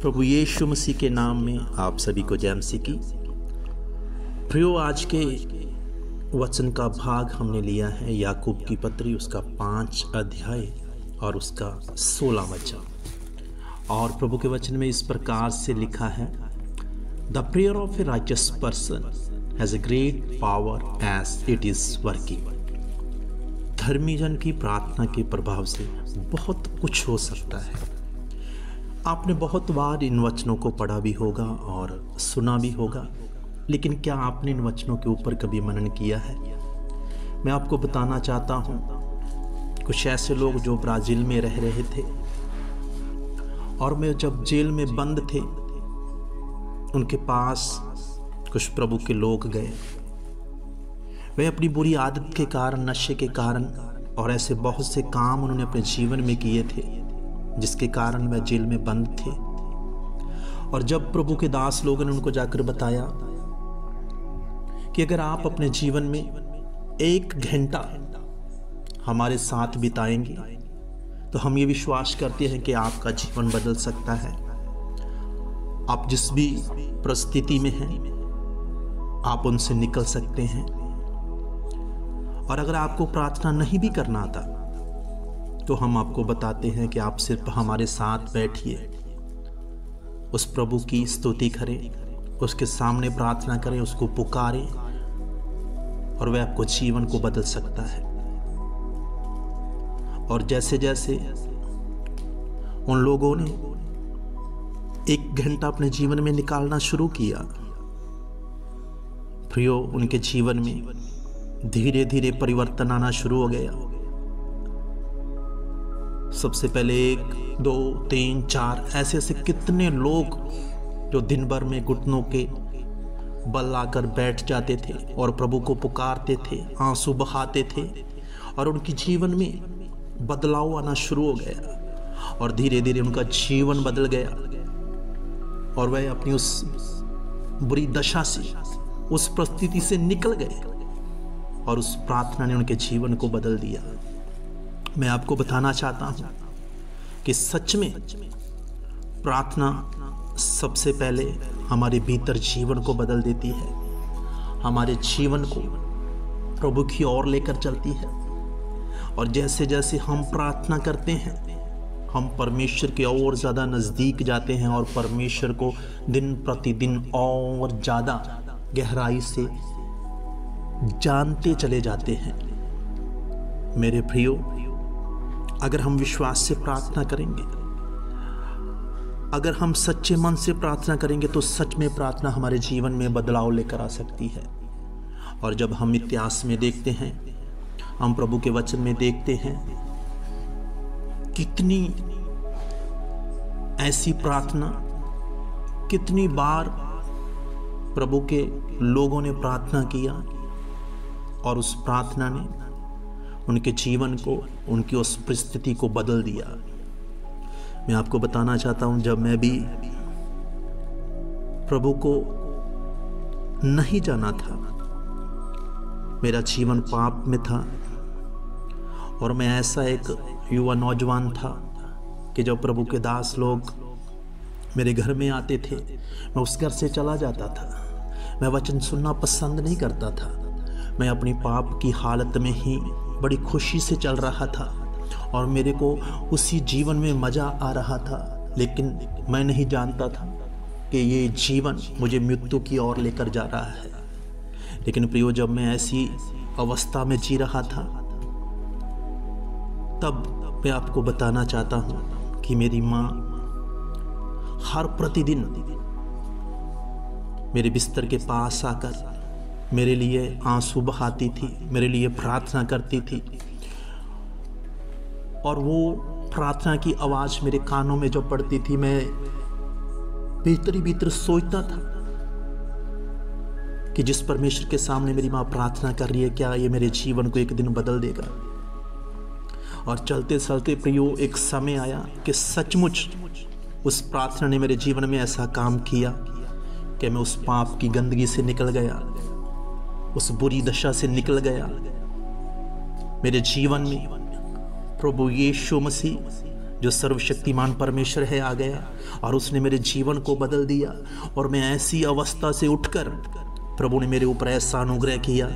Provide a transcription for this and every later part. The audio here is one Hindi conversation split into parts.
प्रभु यीशु मसीह के नाम में आप सभी को जय मसीह की। प्रियो, आज के वचन का भाग हमने लिया है याकूब की पत्री, उसका पाँच अध्याय और उसका सोलह वचन। और प्रभु के वचन में इस प्रकार से लिखा है the prayer of a righteous person has a great power as it is working धर्मी जन की प्रार्थना के प्रभाव से बहुत कुछ हो सकता है। आपने बहुत बार इन वचनों को पढ़ा भी होगा और सुना भी होगा, लेकिन क्या आपने इन वचनों के ऊपर कभी मनन किया है? मैं आपको बताना चाहता हूँ, कुछ ऐसे लोग जो ब्राज़ील में रह रहे थे और मैं जब जेल में बंद थे, उनके पास कुछ प्रभु के लोग गए। वे अपनी बुरी आदत के कारण, नशे के कारण और ऐसे बहुत से काम उन्होंने अपने जीवन में किए थे। जिसके कारण वह जेल में बंद थे। और जब प्रभु के दास लोगों ने उनको जाकर बताया कि अगर आप अपने जीवन में एक घंटा हमारे साथ बिताएँगे तो हम ये विश्वास करते हैं कि आपका जीवन बदल सकता है। आप जिस भी परिस्थिति में हैं, आप उनसे निकल सकते हैं। और अगर आपको प्रार्थना नहीं भी करना आता तो हम आपको बताते हैं कि आप सिर्फ़ हमारे साथ बैठिए। उस प्रभु की स्तुति करें, उसके सामने प्रार्थना करें, उसको पुकारें और वह आपको जीवन को बदल सकता है। और जैसे जैसे उन लोगों ने एक घंटा अपने जीवन में निकालना शुरू किया, प्रियो, उनके जीवन में धीरे धीरे परिवर्तन आना शुरू हो गया। सबसे पहले एक, दो, तीन, चार, ऐसे ऐसे कितने लोग जो दिन भर में घुटनों के बल आकर बैठ जाते थे और प्रभु को पुकारते थे, आँसू बहाते थे और उनके जीवन में बदलाव आना शुरू हो गया और धीरे धीरे उनका जीवन बदल गया और वह अपनी उस बुरी दशा से, उस परिस्थिति से निकल गए और उस प्रार्थना ने उनके जीवन को बदल दिया। मैं आपको बताना चाहता हूँ कि सच में प्रार्थना सबसे पहले हमारे भीतर जीवन को बदल देती है। हमारे जीवन को प्रभु की ओर लेकर चलती है। और जैसे जैसे हम प्रार्थना करते हैं, हम परमेश्वर के और ज़्यादा नज़दीक जाते हैं और परमेश्वर को दिन प्रतिदिन और ज़्यादा गहराई से जानते चले जाते हैं। मेरे प्रियो अगर हम विश्वास से प्रार्थना करेंगे, अगर हम सच्चे मन से प्रार्थना करेंगे तो सच में प्रार्थना हमारे जीवन में बदलाव लेकर आ सकती है। और जब हम इतिहास में देखते हैं, हम प्रभु के वचन में देखते हैं, कितनी ऐसी प्रार्थना, कितनी बार प्रभु के लोगों ने प्रार्थना किया और उस प्रार्थना ने उनके जीवन को, उनकी उस परिस्थिति को बदल दिया। मैं आपको बताना चाहता हूँ, जब मैं भी प्रभु को नहीं जाना था, मेरा जीवन पाप में था और मैं ऐसा एक युवा नौजवान था कि जब प्रभु के दास लोग मेरे घर में आते थे, मैं उस घर से चला जाता था। मैं वचन सुनना पसंद नहीं करता था। मैं अपनी पाप की हालत में ही बड़ी खुशी से चल रहा था और मेरे को उसी जीवन में मज़ा आ रहा था। लेकिन मैं नहीं जानता था कि ये जीवन मुझे मृत्यु की ओर लेकर जा रहा है। लेकिन प्रियो, जब मैं ऐसी अवस्था में जी रहा था, तब मैं आपको बताना चाहता हूँ कि मेरी माँ हर प्रतिदिन मेरे बिस्तर के पास आकर मेरे लिए आँसू बहाती थी, मेरे लिए प्रार्थना करती थी। और वो प्रार्थना की आवाज़ मेरे कानों में जब पड़ती थी, मैं भीतर ही भीतर सोचता था कि जिस परमेश्वर के सामने मेरी माँ प्रार्थना कर रही है, क्या ये मेरे जीवन को एक दिन बदल देगा? और चलते चलते प्रियो, एक समय आया कि सचमुच उस प्रार्थना ने मेरे जीवन में ऐसा काम किया कि मैं उस पाप की गंदगी से निकल गया। उस बुरी दशा से निकल गया। मेरे जीवन में प्रभु यीशु मसीह, जो सर्वशक्तिमान परमेश्वर है, आ गया और उसने मेरे जीवन को बदल दिया और मैं ऐसी अवस्था से उठकर प्रभु ने मेरे ऊपर ऐसा अनुग्रह किया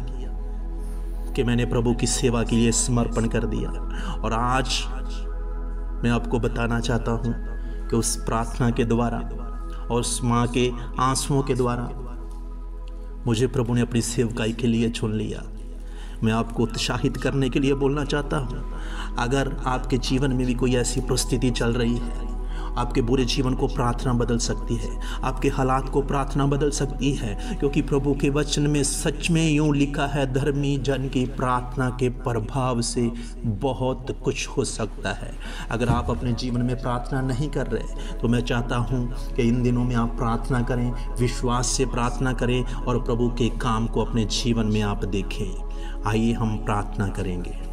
कि मैंने प्रभु की सेवा के लिए समर्पण कर दिया। और आज मैं आपको बताना चाहता हूँ कि उस प्रार्थना के द्वारा और उस माँ के आंसुओं के द्वारा मुझे प्रभु ने अपनी सेवकाई के लिए चुन लिया। मैं आपको उत्साहित करने के लिए बोलना चाहता हूँ। अगर आपके जीवन में भी कोई ऐसी परिस्थिति चल रही है आपके बुरे जीवन को प्रार्थना बदल सकती है, आपके हालात को प्रार्थना बदल सकती है, क्योंकि प्रभु के वचन में सच में यूँ लिखा है, धर्मी जन की प्रार्थना के प्रभाव से बहुत कुछ हो सकता है। अगर आप अपने जीवन में प्रार्थना नहीं कर रहे तो मैं चाहता हूँ कि इन दिनों में आप प्रार्थना करें, विश्वास से प्रार्थना करें और प्रभु के काम को अपने जीवन में आप देखें। आइए हम प्रार्थना करेंगे।